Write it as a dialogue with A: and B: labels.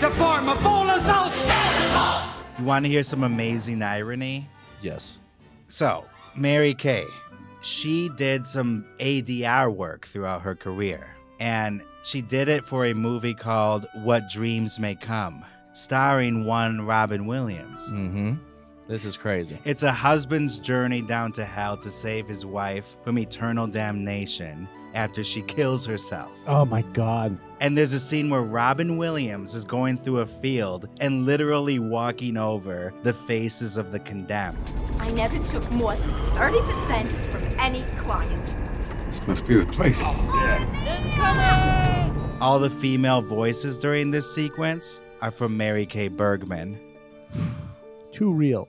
A: to form a full assault. You want to hear some amazing irony?
B: Yes.
A: So, Mary Kay, she did some ADR work throughout her career, and she did it for a movie called What Dreams May Come, starring one Robin Williams.
B: Mm-hmm. This is crazy.
A: It's a husband's journey down to hell to save his wife from eternal damnation after she kills herself.
C: Oh my god.
A: And there's a scene where Robin Williams is going through a field and literally walking over the faces of the condemned.
D: I never took more than 30% from any client.
E: This must be the place.
A: All the female voices during this sequence are from Mary Kay Bergman.
C: Too real.